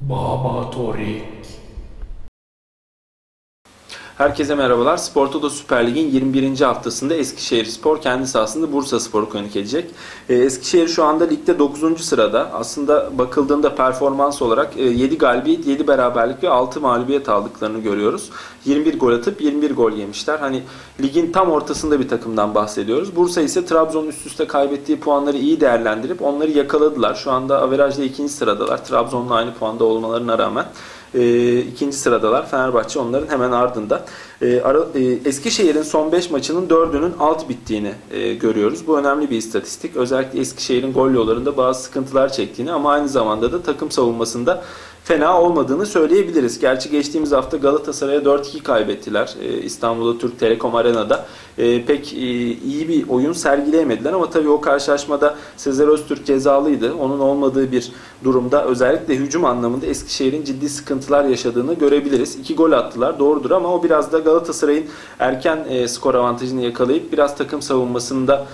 Baba Torik. Herkese merhabalar. Spor Toto Süper Lig'in 21. haftasında Eskişehir Spor kendi sahasında Bursa Spor'u konuk edecek. Ee, Eskişehir şu anda ligde 9. sırada. Aslında bakıldığında performans olarak e, 7 galibiyet, 7 beraberlik ve 6 mağlubiyet aldıklarını görüyoruz. 21 gol atıp 21 gol yemişler. Hani ligin tam ortasında bir takımdan bahsediyoruz. Bursa ise Trabzon üst üste kaybettiği puanları iyi değerlendirip onları yakaladılar. Şu anda averajda 2. sıradalar. Trabzon'la aynı puanda olmalarına rağmen e, ikinci sıradalar. Fenerbahçe onların hemen ardında. E, ara, e, Eskişehir'in son 5 maçının 4'ünün alt bittiğini e, görüyoruz. Bu önemli bir istatistik. Özellikle Eskişehir'in gol yollarında bazı sıkıntılar çektiğini ama aynı zamanda da takım savunmasında fena olmadığını söyleyebiliriz. Gerçi geçtiğimiz hafta Galatasaray'a 4-2 kaybettiler e, İstanbul'da Türk Telekom Arena'da. E, pek e, iyi bir oyun sergileyemediler ama tabii o karşılaşmada Sezer Öztürk cezalıydı. Onun olmadığı bir durumda özellikle hücum anlamında Eskişehir'in ciddi sıkıntılar yaşadığını görebiliriz. İki gol attılar doğrudur ama o biraz da Galatasaray'ın erken skor avantajını yakalayıp biraz takım savunmasında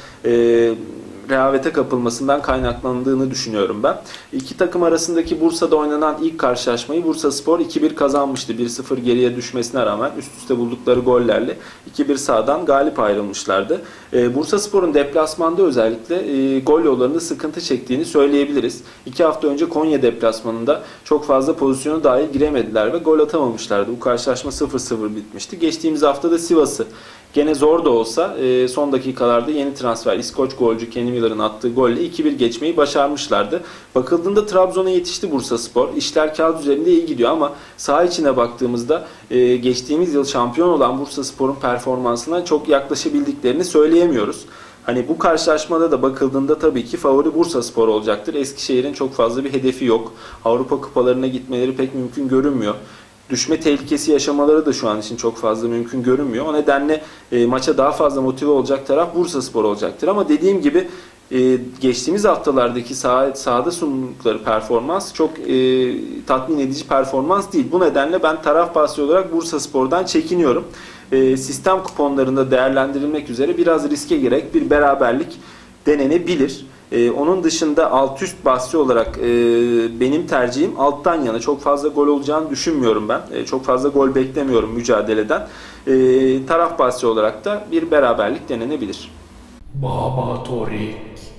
rehavete kapılmasından kaynaklandığını düşünüyorum ben. İki takım arasındaki Bursa'da oynanan ilk karşılaşmayı Bursa Spor 2-1 kazanmıştı. 1-0 geriye düşmesine rağmen üst üste buldukları gollerle 2-1 sağdan galip ayrılmışlardı. Ee, Bursa Spor'un deplasmanda özellikle e, gol yollarında sıkıntı çektiğini söyleyebiliriz. İki hafta önce Konya deplasmanında çok fazla pozisyonu dahi giremediler ve gol atamamışlardı. Bu karşılaşma 0-0 bitmişti. Geçtiğimiz hafta da Sivas'ı Gene zor da olsa e, son dakikalarda yeni transfer İskoç golcü Kenny Miller'ın attığı golle 2-1 geçmeyi başarmışlardı. Bakıldığında Trabzon'a yetişti Bursa Spor. İşler kağıt üzerinde iyi gidiyor ama saha içine baktığımızda e, geçtiğimiz yıl şampiyon olan Bursa Spor'un performansına çok yaklaşabildiklerini söyleyemiyoruz. Hani bu karşılaşmada da bakıldığında tabii ki favori Bursa Spor olacaktır. Eskişehir'in çok fazla bir hedefi yok. Avrupa kupalarına gitmeleri pek mümkün görünmüyor düşme tehlikesi yaşamaları da şu an için çok fazla mümkün görünmüyor. O nedenle e, maça daha fazla motive olacak taraf Bursa Spor olacaktır. Ama dediğim gibi e, geçtiğimiz haftalardaki sah sahada sundukları performans çok e, tatmin edici performans değil. Bu nedenle ben taraf bahsi olarak Bursa Spor'dan çekiniyorum. E, sistem kuponlarında değerlendirilmek üzere biraz riske gerek bir beraberlik denenebilir. Ee, onun dışında alt üst bahsi olarak e, benim tercihim alttan yana. Çok fazla gol olacağını düşünmüyorum ben. E, çok fazla gol beklemiyorum mücadeleden. E, taraf bahsi olarak da bir beraberlik denenebilir. Baba Torik.